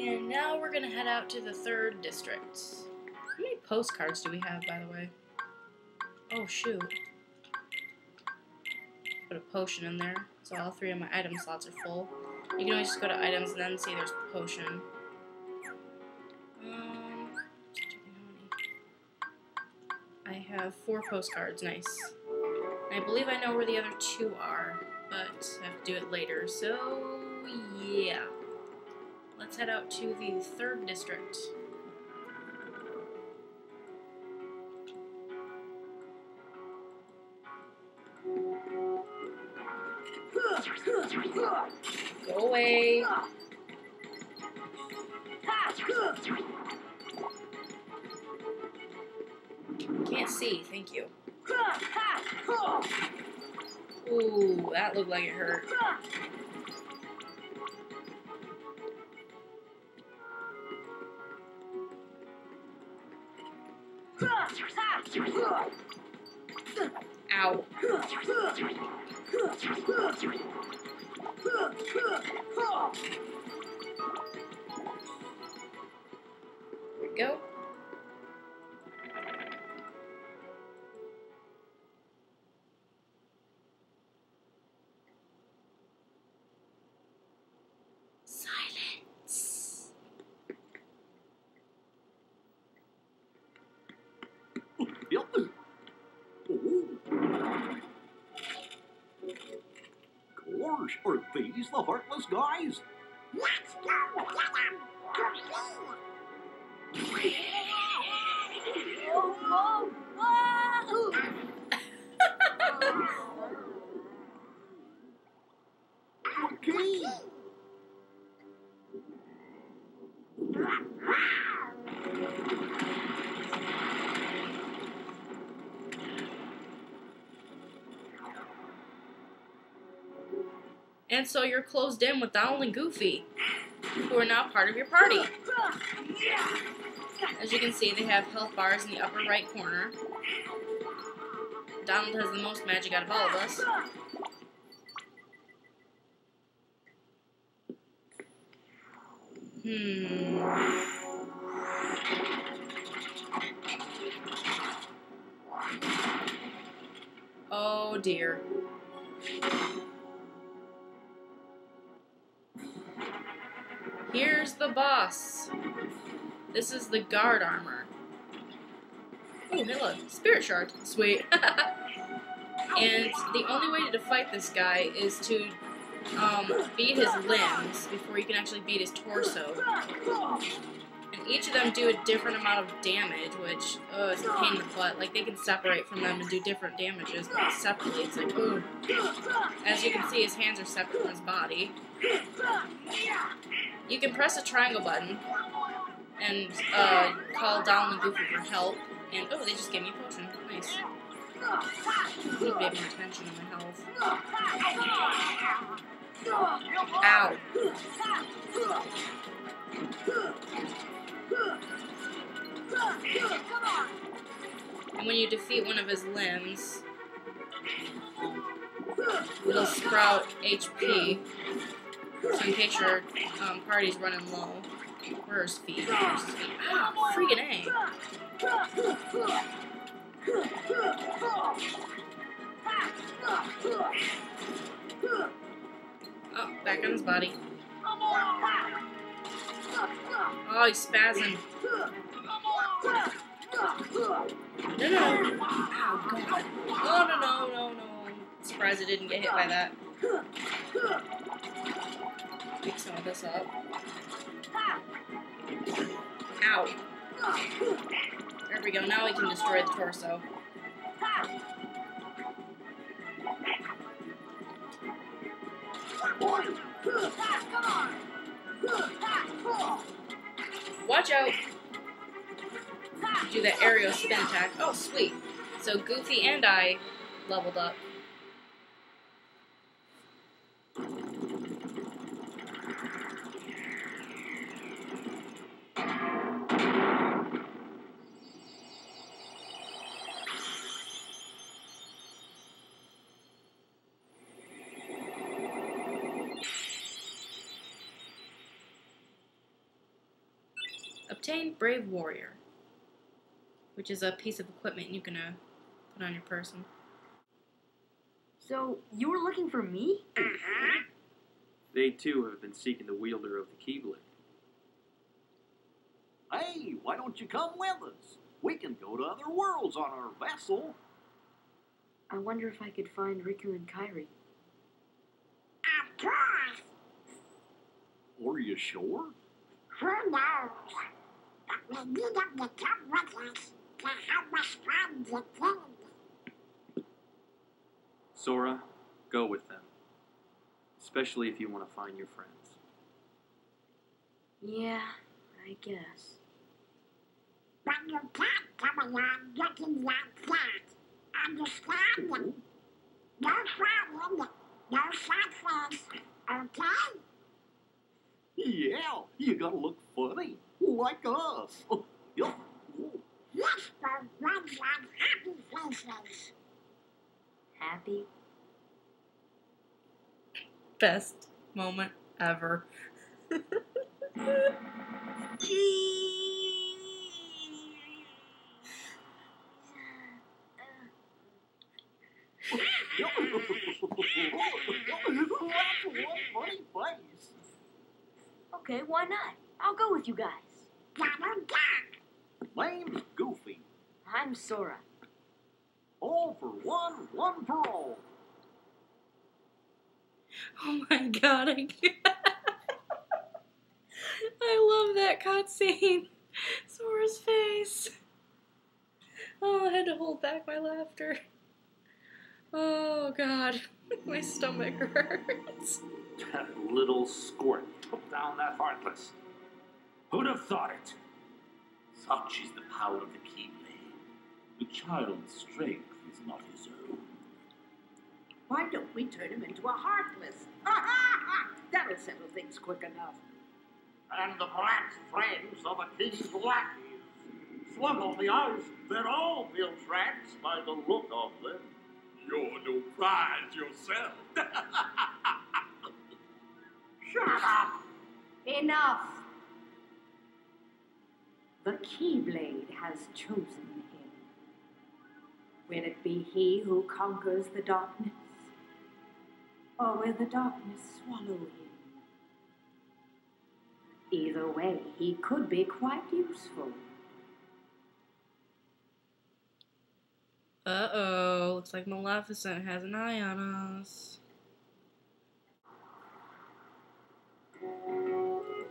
And now we're gonna head out to the third district. How many postcards do we have, by the way? Oh, shoot. Put a potion in there, so all three of my item slots are full. You can always just go to items and then see there's potion. Um, I have four postcards, nice. I believe I know where the other two are, but I have to do it later, so yeah. Let's head out to the third district. Go away. Can't see, thank you. Ooh, that looked like it hurt. Ow. There we go. Gosh, are these the heartless guys? Let's go get him! Okay. And so you're closed in with Donald and Goofy, who are now part of your party. As you can see, they have health bars in the upper right corner. Donald has the most magic out of all of us. Hmm. Oh dear. Boss. This is the guard armor. Oh, hello. Spirit shard. Sweet. and the only way to fight this guy is to um, beat his limbs before you can actually beat his torso. And each of them do a different amount of damage, which, oh, it's a pain in the butt. Like, they can separate from them and do different damages, but separately, it's like, ooh. As you can see, his hands are separate from his body. You can press a triangle button and uh, call Donald and Goofy for help. And, oh, they just gave me a potion. Nice. Need maybe attention to my health. Ow. And when you defeat one of his limbs, it'll sprout HP. So in case your um, party's running low. Where's feet? Where's feet? Ah, freaking A. Oh, back on his body. Oh, he's spazzing. No, no, no. God. Oh, no, no, no, no. I'm surprised I didn't get hit by that. Pick some of this up. Ow. There we go. Now we can destroy the torso. Watch out! do that aerial spin attack. Oh, sweet. So Goofy and I leveled up. Obtain Brave Warrior which is a piece of equipment you can uh, put on your person. So, you were looking for me? Uh-huh. They too have been seeking the wielder of the Keyblade. Hey, why don't you come with us? We can go to other worlds on our vessel. I wonder if I could find Riku and Kairi. Of course. Are you sure? Who knows? But we need them to come with us to help us find the king. Sora, go with them. Especially if you want to find your friends. Yeah, I guess. But you can't come along looking like that. Understand? No crying, no sad face, okay? Yeah, you gotta look funny, like us. Yup. Yes, for ones on happy faces. Happy? Best moment ever. That's one funny face. Okay, why not? I'll go with you guys. Double. Name's Goofy. I'm Sora. All for one, one for all. Oh my god, I can't. I love that cutscene. Sora's face. Oh, I had to hold back my laughter. Oh god, my stomach hurts. That little squirt took down that Heartless. Who'd have thought it? Such is the power of the Keyblade. The child's strength is not his own. Why don't we turn him into a heartless? Ha ha ha! That'll settle things quick enough. And the black friends of the king's lackeys. Slug on the eyes, they're all bilge rats by the look of them. You're no prize yourself. Shut up! Enough! The Keyblade has chosen him. Will it be he who conquers the darkness? Or will the darkness swallow him? Either way, he could be quite useful. Uh oh, looks like Maleficent has an eye on us.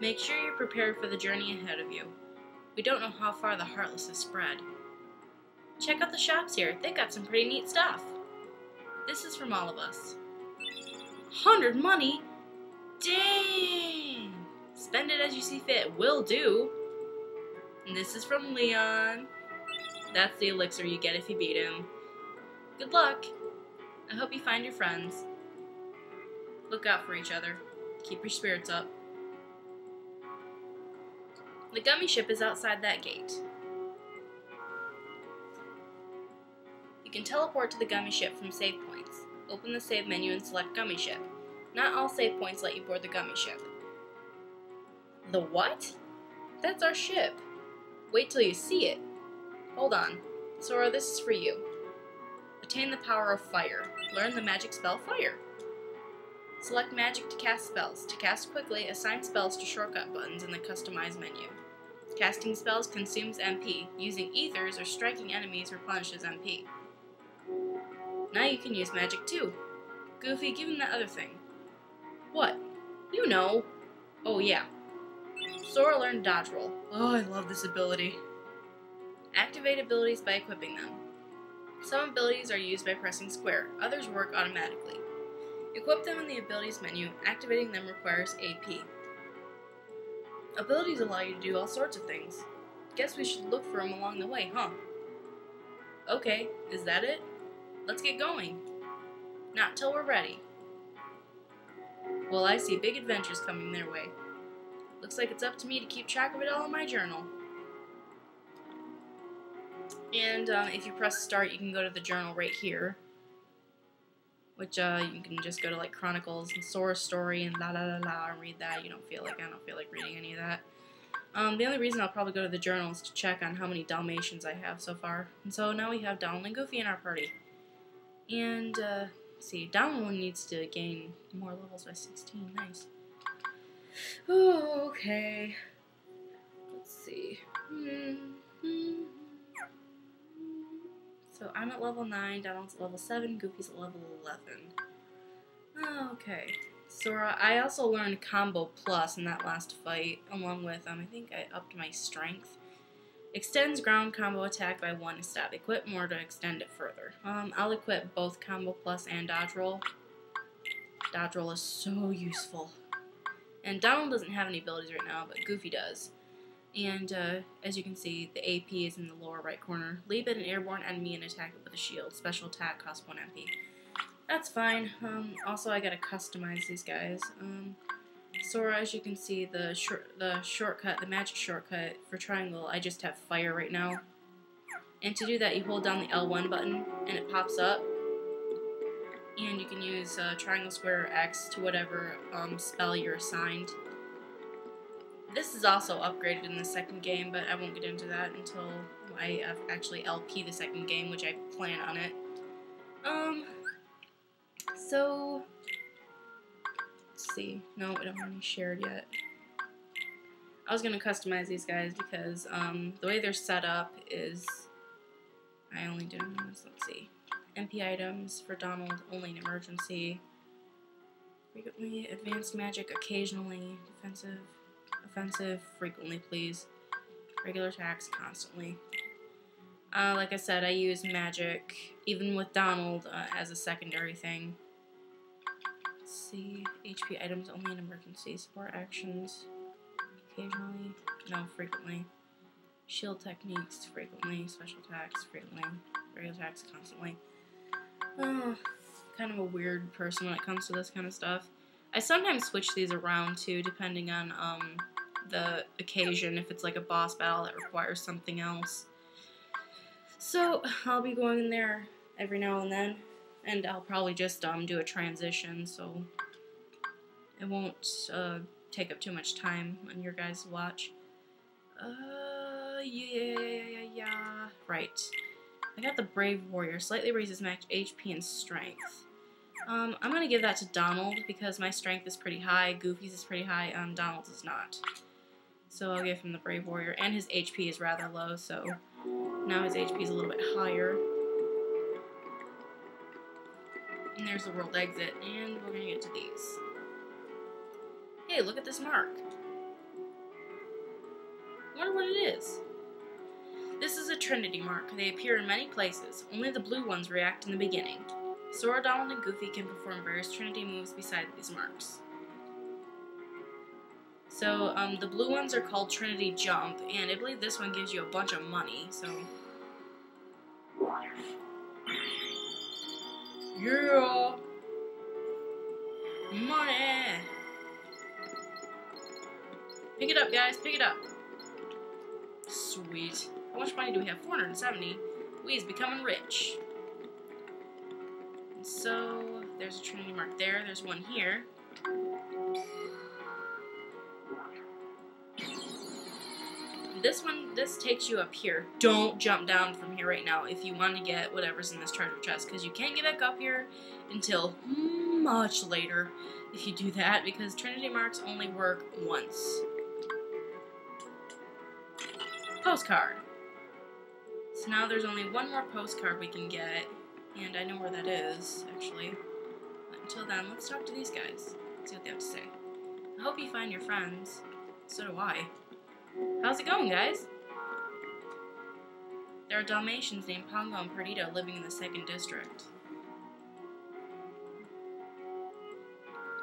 Make sure you're prepared for the journey ahead of you. We don't know how far the Heartless have spread. Check out the shops here, They've got some pretty neat stuff. This is from all of us. 100 money? Dang! Spend it as you see fit, will do. And this is from Leon. That's the elixir you get if you beat him. Good luck. I hope you find your friends. Look out for each other. Keep your spirits up. The gummy ship is outside that gate. You can teleport to the gummy ship from save points. Open the save menu and select gummy ship. Not all save points let you board the gummy ship. The what? That's our ship. Wait till you see it. Hold on. Sora, this is for you. Attain the power of fire. Learn the magic spell fire. Select magic to cast spells. To cast quickly, assign spells to shortcut buttons in the customize menu. Casting spells consumes MP. Using ethers or striking enemies replenishes MP. Now you can use magic too. Goofy, give him that other thing. What? You know. Oh yeah. Sora learned dodge roll. Oh, I love this ability. Activate abilities by equipping them. Some abilities are used by pressing square, others work automatically. Equip them in the abilities menu, activating them requires AP. Abilities allow you to do all sorts of things. Guess we should look for them along the way, huh? Okay, is that it? Let's get going. Not till we're ready. Well, I see big adventures coming their way. Looks like it's up to me to keep track of it all in my journal. And um, if you press start, you can go to the journal right here. Which uh, you can just go to like Chronicles and Sora Story and la la la la and read that. You don't feel like I don't feel like reading any of that. Um, the only reason I'll probably go to the journal is to check on how many Dalmatians I have so far. And so now we have Donald and Goofy in our party. And, uh, see, Donald needs to gain more levels by 16. Nice. Okay. Let's see. Mm-hmm. So I'm at level 9, Donald's at level 7, Goofy's at level 11. Okay. Sora, I also learned Combo Plus in that last fight, along with, um, I think I upped my strength. Extends ground combo attack by one step. Equip more to extend it further. Um, I'll equip both Combo Plus and Dodge Roll. Dodge Roll is so useful. And Donald doesn't have any abilities right now, but Goofy does. And uh, as you can see, the AP is in the lower right corner. Leap at an airborne enemy and attack it with a shield. Special attack costs 1 MP. That's fine. Um, also, I gotta customize these guys. Um, Sora, as you can see, the the shortcut, the magic shortcut for triangle, I just have fire right now. And to do that, you hold down the L1 button, and it pops up. And you can use uh, triangle, square, or X to whatever um, spell you're assigned. This is also upgraded in the second game, but I won't get into that until I actually LP the second game, which I plan on it. Um, so, let's see. No, I don't have any shared yet. I was going to customize these guys because um, the way they're set up is... I only do let's see. MP items for Donald, only in emergency. Frequently, advanced magic, occasionally, defensive, offensive, frequently, please. Regular attacks, constantly. Uh, like I said, I use magic, even with Donald, uh, as a secondary thing. Let's see, HP items only in emergency. Support actions, occasionally, no, frequently. Shield techniques, frequently. Special attacks, frequently. Regular attacks, constantly. Oh, kind of a weird person when it comes to this kind of stuff. I sometimes switch these around too, depending on um, the occasion, if it's like a boss battle that requires something else. So, I'll be going in there every now and then, and I'll probably just um, do a transition, so it won't uh, take up too much time on your guys' watch. Uh, yeah, yeah, yeah, yeah. right. I got the Brave Warrior, slightly raises max HP and strength. Um, I'm gonna give that to Donald because my strength is pretty high, Goofy's is pretty high, um, Donald's is not. So I'll give him the Brave Warrior, and his HP is rather low, so now his HP is a little bit higher. And there's the world exit, and we're gonna get to these. Hey, look at this mark. wonder what it is. This is a Trinity mark. They appear in many places. Only the blue ones react in the beginning. Sora, Donald, and Goofy can perform various Trinity moves beside these marks. So, um, the blue ones are called Trinity Jump, and I believe this one gives you a bunch of money, so... Yeah! Money! Pick it up, guys, pick it up. Sweet. How much money do we have? 470. We's becoming rich. So, there's a Trinity mark there. There's one here. This one, this takes you up here. Don't jump down from here right now if you want to get whatever's in this treasure chest, because you can't get back up here until much later if you do that, because Trinity marks only work once. Postcard. So now there's only one more postcard we can get, and I know where that is, actually. But until then, let's talk to these guys, see what they have to say. I hope you find your friends. So do I. How's it going, guys? There are Dalmatians named Pongo and Perdita living in the second district.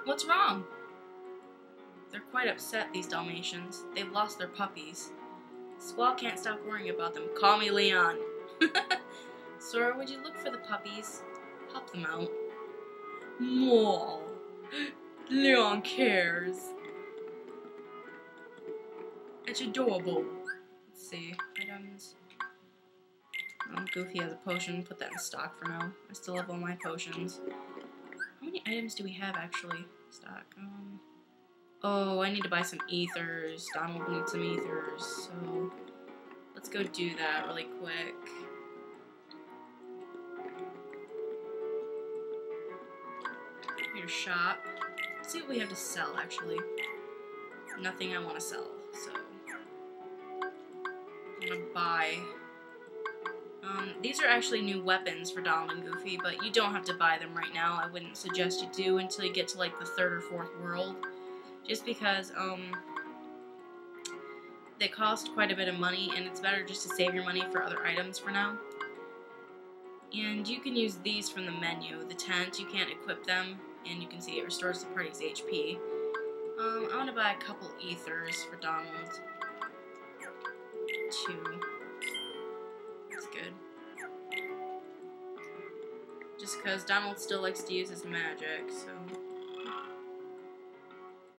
What's wrong? They're quite upset, these Dalmatians. They've lost their puppies. Squall can't stop worrying about them. Call me Leon. Sora, would you look for the puppies? Help them out. More. Leon cares. It's adorable. Let's see. Items. Goofy has a potion. Put that in stock for now. I still have all my potions. How many items do we have actually? Stock. Um. Oh, I need to buy some ethers. Donald needs some ethers, so let's go do that really quick. Your shop. Let's see what we have to sell, actually. Nothing I want to sell, so I'm gonna buy. Um, these are actually new weapons for Donald and Goofy, but you don't have to buy them right now. I wouldn't suggest you do until you get to like the third or fourth world, just because um, they cost quite a bit of money, and it's better just to save your money for other items for now. And you can use these from the menu. The tent, you can't equip them, and you can see it restores the party's HP. Um, I want to buy a couple ethers for Donald. That's good. Just because Donald still likes to use his magic, so...